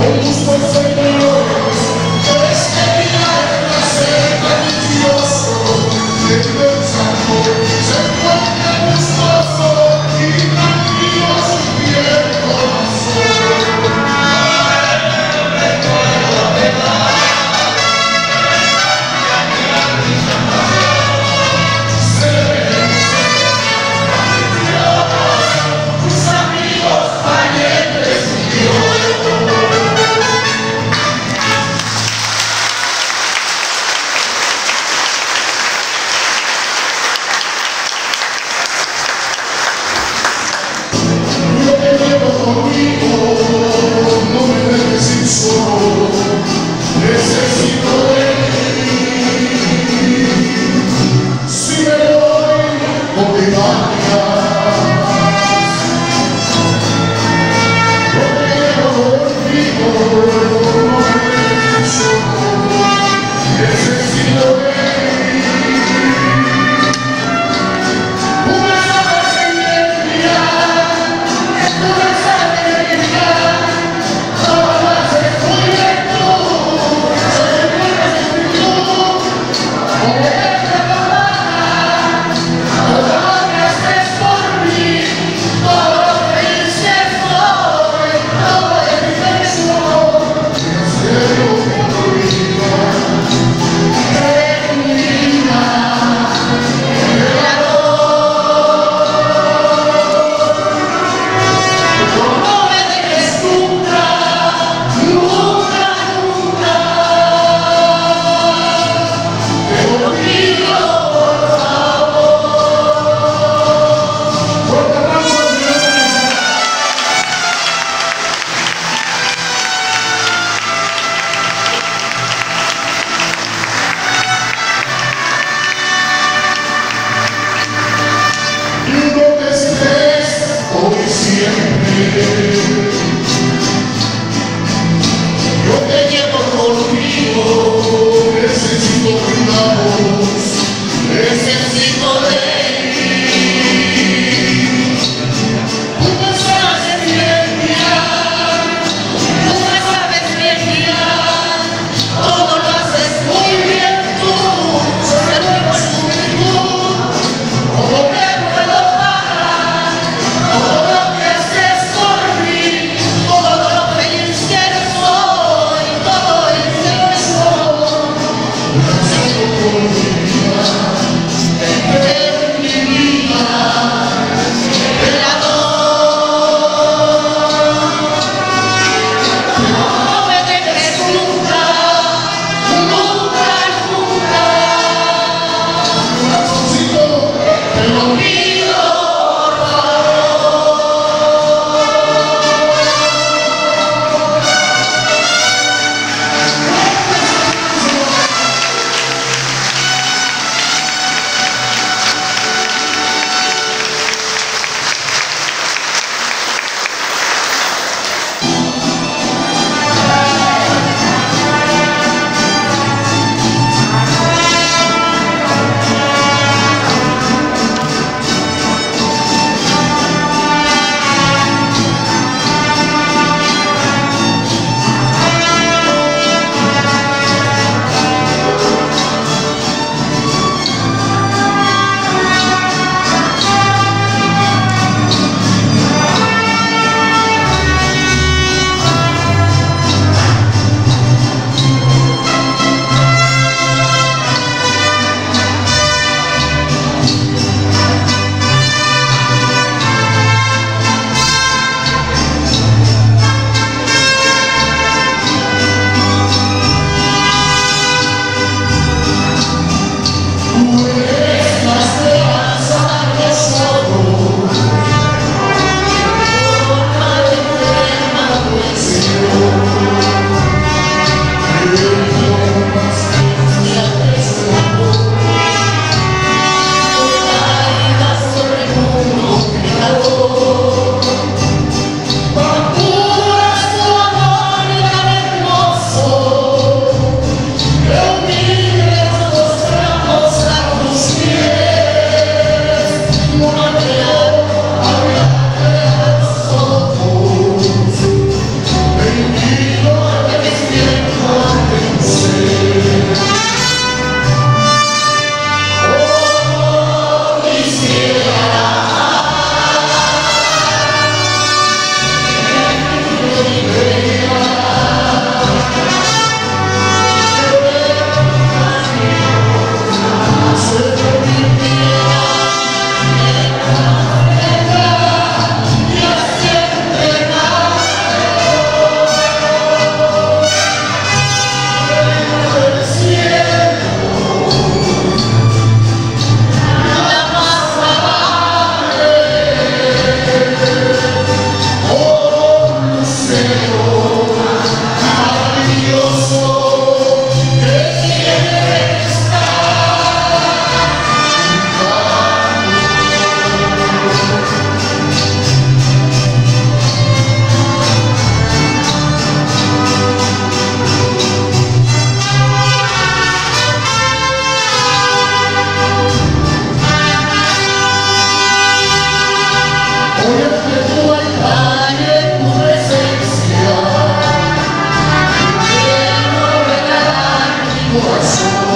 Holy Thank